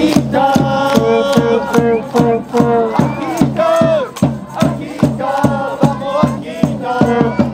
Akita, Akita, Akita, vamos Akita.